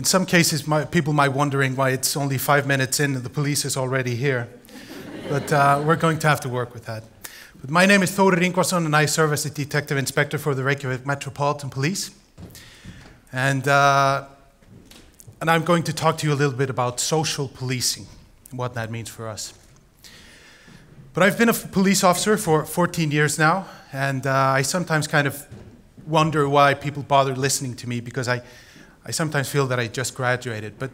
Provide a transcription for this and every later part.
In some cases, my, people might be wondering why it's only five minutes in and the police is already here. But uh, we're going to have to work with that. But my name is Þórir Ingvarsson, and I serve as a detective inspector for the Reykjavik Metropolitan Police. And, uh, and I'm going to talk to you a little bit about social policing and what that means for us. But I've been a police officer for 14 years now, and uh, I sometimes kind of wonder why people bother listening to me because I, I sometimes feel that I just graduated. But,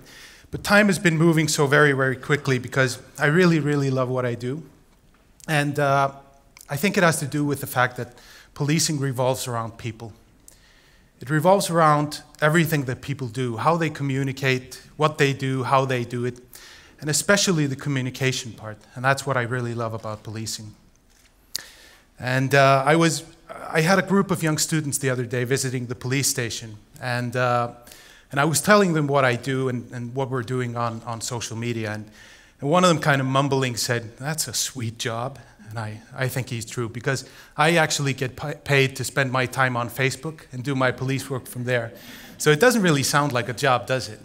but time has been moving so very, very quickly because I really, really love what I do. And uh, I think it has to do with the fact that policing revolves around people. It revolves around everything that people do, how they communicate, what they do, how they do it, and especially the communication part. And that's what I really love about policing. And uh, I was, I had a group of young students the other day visiting the police station, and uh, and I was telling them what I do and, and what we're doing on, on social media. And, and one of them kind of mumbling said, That's a sweet job. And I, I think he's true because I actually get paid to spend my time on Facebook and do my police work from there. So it doesn't really sound like a job, does it?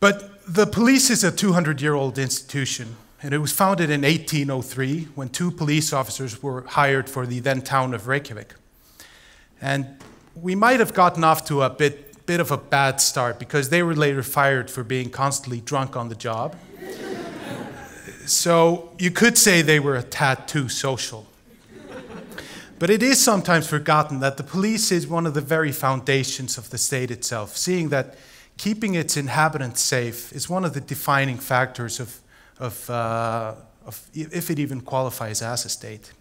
But the police is a 200 year old institution, and it was founded in 1803 when two police officers were hired for the then town of Reykjavik. And we might have gotten off to a bit, bit of a bad start because they were later fired for being constantly drunk on the job. so you could say they were a tad too social. But it is sometimes forgotten that the police is one of the very foundations of the state itself, seeing that keeping its inhabitants safe is one of the defining factors of, of, uh, of if it even qualifies as a state.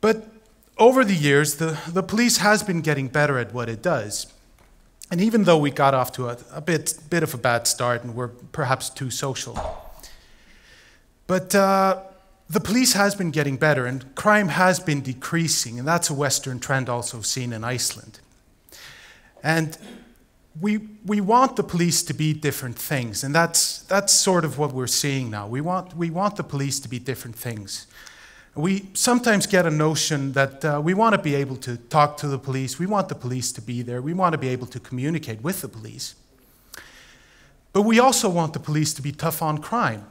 But over the years, the, the police has been getting better at what it does. And even though we got off to a, a bit, bit of a bad start and we're perhaps too social, but uh, the police has been getting better and crime has been decreasing, and that's a Western trend also seen in Iceland. And we, we want the police to be different things, and that's, that's sort of what we're seeing now. We want, we want the police to be different things. We sometimes get a notion that uh, we want to be able to talk to the police, we want the police to be there, we want to be able to communicate with the police. But we also want the police to be tough on crime,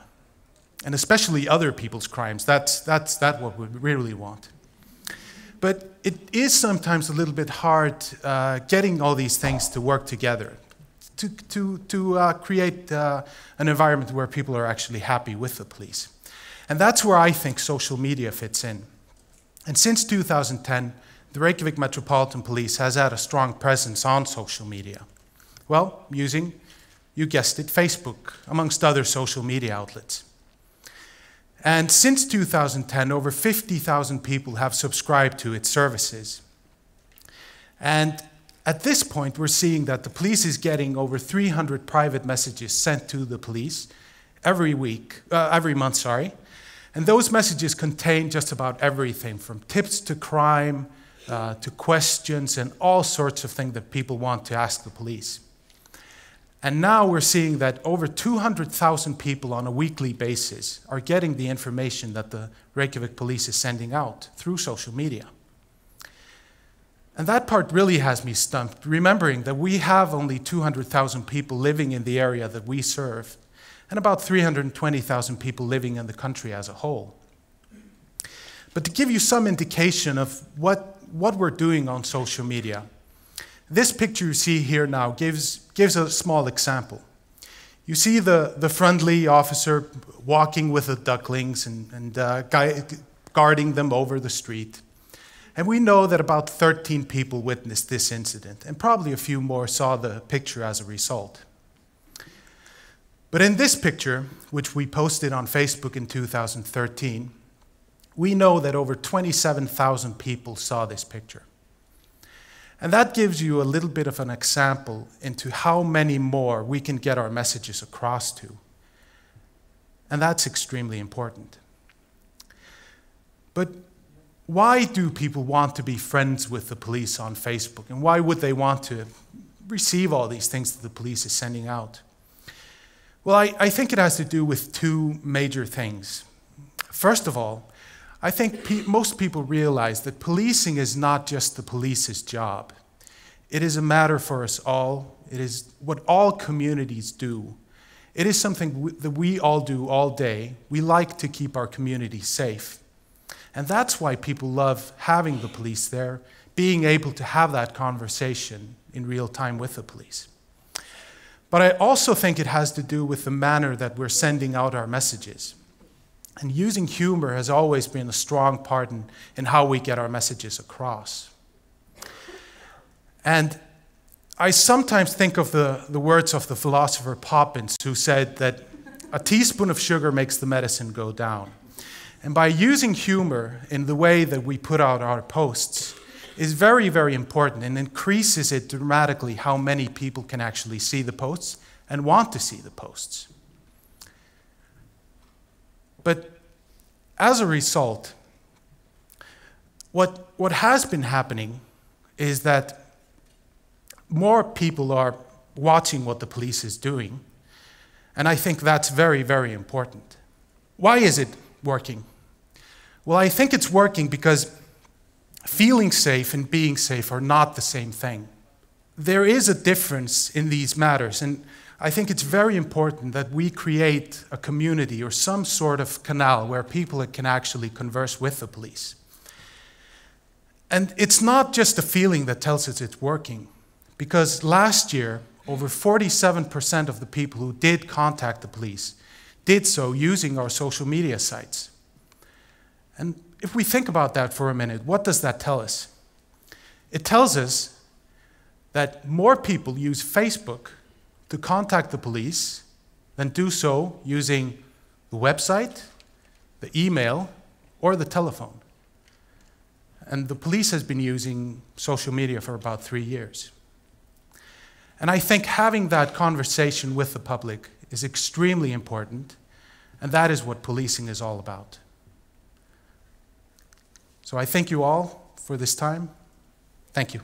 and especially other people's crimes. That's, that's that what we really want. But it is sometimes a little bit hard uh, getting all these things to work together, to, to, to uh, create uh, an environment where people are actually happy with the police. And that's where I think social media fits in. And since 2010, the Reykjavik Metropolitan Police has had a strong presence on social media. Well, using, you guessed it, Facebook, amongst other social media outlets. And since 2010, over 50,000 people have subscribed to its services. And at this point, we're seeing that the police is getting over 300 private messages sent to the police every week, uh, every month, sorry. And those messages contain just about everything from tips to crime uh, to questions and all sorts of things that people want to ask the police. And now we're seeing that over 200,000 people on a weekly basis are getting the information that the Reykjavik police is sending out through social media. And that part really has me stumped, remembering that we have only 200,000 people living in the area that we serve, and about 320,000 people living in the country as a whole. But to give you some indication of what, what we're doing on social media, this picture you see here now gives, gives a small example. You see the, the friendly officer walking with the ducklings and, and uh, guarding them over the street. And we know that about 13 people witnessed this incident, and probably a few more saw the picture as a result. But in this picture, which we posted on Facebook in 2013, we know that over 27,000 people saw this picture. And that gives you a little bit of an example into how many more we can get our messages across to. And that's extremely important. But why do people want to be friends with the police on Facebook? And why would they want to receive all these things that the police is sending out? Well, I, I think it has to do with two major things. First of all, I think pe most people realize that policing is not just the police's job. It is a matter for us all. It is what all communities do. It is something that we all do all day. We like to keep our community safe. And that's why people love having the police there, being able to have that conversation in real time with the police. But I also think it has to do with the manner that we're sending out our messages. And using humor has always been a strong part in, in how we get our messages across. And I sometimes think of the, the words of the philosopher Poppins, who said that a teaspoon of sugar makes the medicine go down. And by using humor in the way that we put out our posts is very, very important and increases it dramatically how many people can actually see the posts and want to see the posts. But as a result, what, what has been happening is that more people are watching what the police is doing, and I think that's very, very important. Why is it working? Well, I think it's working because feeling safe and being safe are not the same thing. There is a difference in these matters, and I think it's very important that we create a community or some sort of canal where people can actually converse with the police. And it's not just a feeling that tells us it's working, because last year, over 47% of the people who did contact the police did so using our social media sites. And if we think about that for a minute, what does that tell us? It tells us that more people use Facebook to contact the police than do so using the website, the email, or the telephone. And the police has been using social media for about three years. And I think having that conversation with the public is extremely important, and that is what policing is all about. So I thank you all for this time. Thank you.